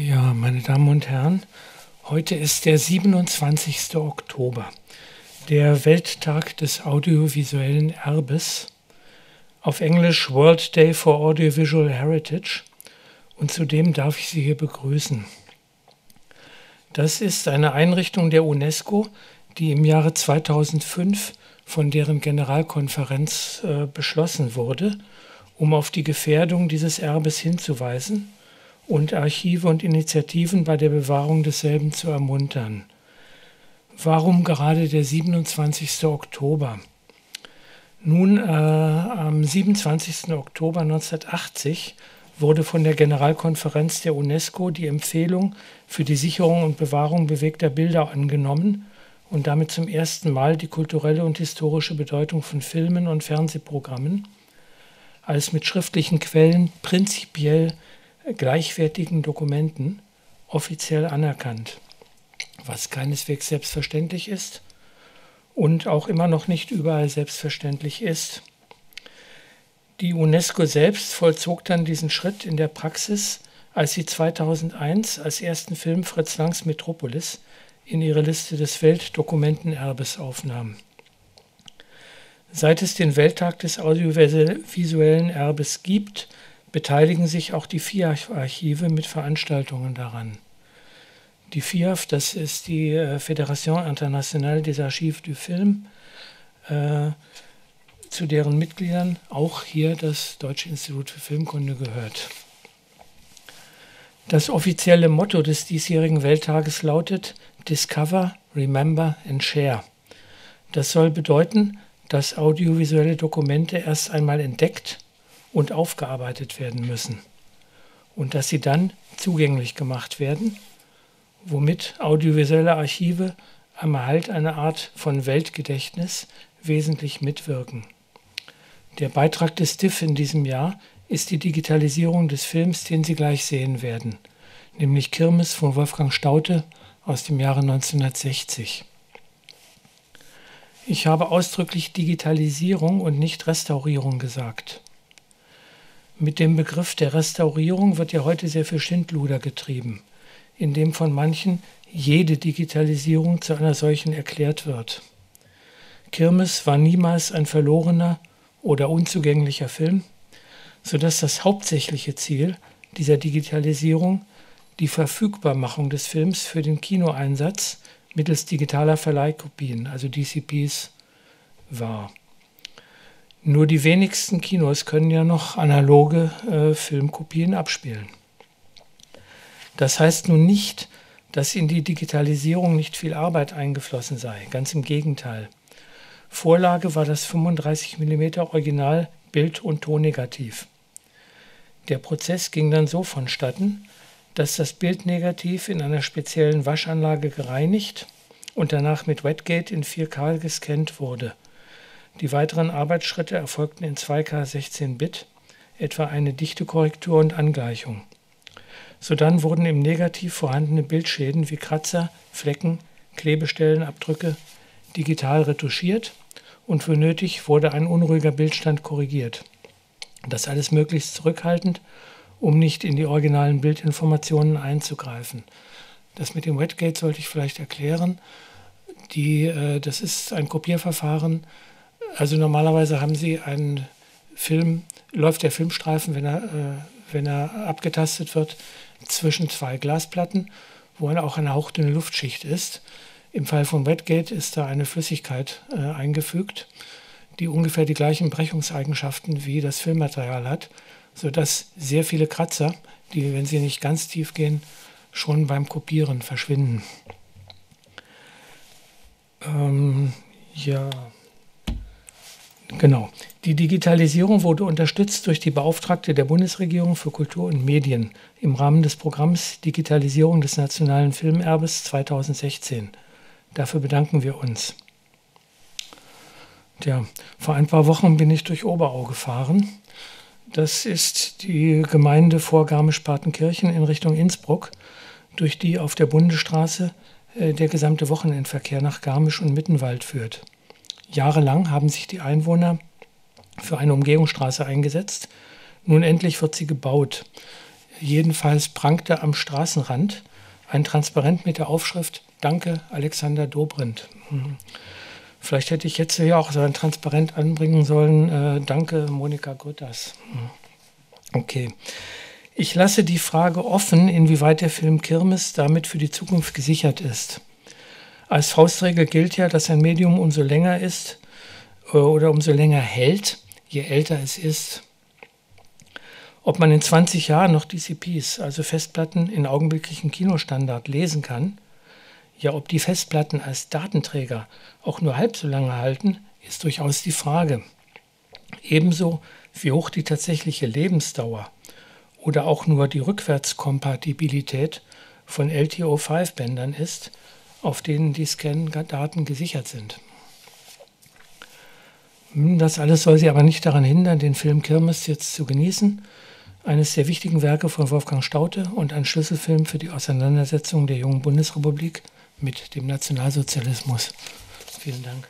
Ja, meine Damen und Herren, heute ist der 27. Oktober, der Welttag des audiovisuellen Erbes, auf Englisch World Day for Audiovisual Heritage, und zudem darf ich Sie hier begrüßen. Das ist eine Einrichtung der UNESCO, die im Jahre 2005 von deren Generalkonferenz äh, beschlossen wurde, um auf die Gefährdung dieses Erbes hinzuweisen und Archive und Initiativen bei der Bewahrung desselben zu ermuntern. Warum gerade der 27. Oktober? Nun, äh, am 27. Oktober 1980 wurde von der Generalkonferenz der UNESCO die Empfehlung für die Sicherung und Bewahrung bewegter Bilder angenommen und damit zum ersten Mal die kulturelle und historische Bedeutung von Filmen und Fernsehprogrammen als mit schriftlichen Quellen prinzipiell gleichwertigen Dokumenten offiziell anerkannt, was keineswegs selbstverständlich ist und auch immer noch nicht überall selbstverständlich ist. Die UNESCO selbst vollzog dann diesen Schritt in der Praxis, als sie 2001 als ersten Film Fritz Langs Metropolis in ihre Liste des Weltdokumentenerbes aufnahm. Seit es den Welttag des audiovisuellen Erbes gibt, beteiligen sich auch die FIAF-Archive mit Veranstaltungen daran. Die FIAF, das ist die äh, Fédération Internationale des Archives du Film, äh, zu deren Mitgliedern auch hier das Deutsche Institut für Filmkunde gehört. Das offizielle Motto des diesjährigen Welttages lautet Discover, Remember and Share. Das soll bedeuten, dass audiovisuelle Dokumente erst einmal entdeckt und aufgearbeitet werden müssen und dass sie dann zugänglich gemacht werden, womit audiovisuelle Archive am Erhalt einer Art von Weltgedächtnis wesentlich mitwirken. Der Beitrag des DIF in diesem Jahr ist die Digitalisierung des Films, den Sie gleich sehen werden, nämlich Kirmes von Wolfgang Staute aus dem Jahre 1960. Ich habe ausdrücklich Digitalisierung und nicht Restaurierung gesagt. Mit dem Begriff der Restaurierung wird ja heute sehr viel Schindluder getrieben, indem von manchen jede Digitalisierung zu einer solchen erklärt wird. Kirmes war niemals ein verlorener oder unzugänglicher Film, sodass das hauptsächliche Ziel dieser Digitalisierung die Verfügbarmachung des Films für den Kinoeinsatz mittels digitaler Verleihkopien, also DCPs, war. Nur die wenigsten Kinos können ja noch analoge äh, Filmkopien abspielen. Das heißt nun nicht, dass in die Digitalisierung nicht viel Arbeit eingeflossen sei. Ganz im Gegenteil. Vorlage war das 35 mm Original Bild- und Tonnegativ. Der Prozess ging dann so vonstatten, dass das Bildnegativ in einer speziellen Waschanlage gereinigt und danach mit Wetgate in 4K gescannt wurde. Die weiteren Arbeitsschritte erfolgten in 2K 16-Bit, etwa eine Dichtekorrektur und Angleichung. Sodann wurden im Negativ vorhandene Bildschäden wie Kratzer, Flecken, Klebestellenabdrücke digital retuschiert und für nötig wurde ein unruhiger Bildstand korrigiert. Das alles möglichst zurückhaltend um nicht in die originalen Bildinformationen einzugreifen. Das mit dem Wetgate sollte ich vielleicht erklären. Die, äh, das ist ein Kopierverfahren. Also normalerweise haben Sie einen Film, läuft der Filmstreifen, wenn er, äh, wenn er abgetastet wird, zwischen zwei Glasplatten, wo auch eine hauchdünne Luftschicht ist. Im Fall von Wetgate ist da eine Flüssigkeit äh, eingefügt, die ungefähr die gleichen Brechungseigenschaften wie das Filmmaterial hat sodass sehr viele Kratzer, die, wenn sie nicht ganz tief gehen, schon beim Kopieren verschwinden. Ähm, ja, genau. Die Digitalisierung wurde unterstützt durch die Beauftragte der Bundesregierung für Kultur und Medien im Rahmen des Programms Digitalisierung des nationalen Filmerbes 2016. Dafür bedanken wir uns. Tja, vor ein paar Wochen bin ich durch Oberau gefahren das ist die Gemeinde vor Garmisch-Partenkirchen in Richtung Innsbruck, durch die auf der Bundesstraße äh, der gesamte Wochenendverkehr nach Garmisch und Mittenwald führt. Jahrelang haben sich die Einwohner für eine Umgehungsstraße eingesetzt. Nun endlich wird sie gebaut. Jedenfalls prangte am Straßenrand ein Transparent mit der Aufschrift Danke, Alexander Dobrindt. Hm. Vielleicht hätte ich jetzt hier auch so ein Transparent anbringen sollen. Äh, danke, Monika Grütters. Hm. Okay. Ich lasse die Frage offen, inwieweit der Film Kirmes damit für die Zukunft gesichert ist. Als Faustregel gilt ja, dass ein Medium umso länger ist äh, oder umso länger hält, je älter es ist. Ob man in 20 Jahren noch DCPs, also Festplatten in augenblicklichen Kinostandard, lesen kann, ja, ob die Festplatten als Datenträger auch nur halb so lange halten, ist durchaus die Frage. Ebenso wie hoch die tatsächliche Lebensdauer oder auch nur die Rückwärtskompatibilität von LTO5-Bändern ist, auf denen die Scan-Daten gesichert sind. Hm, das alles soll Sie aber nicht daran hindern, den Film Kirmes jetzt zu genießen. Eines der wichtigen Werke von Wolfgang Staute und ein Schlüsselfilm für die Auseinandersetzung der jungen Bundesrepublik mit dem Nationalsozialismus. Vielen Dank.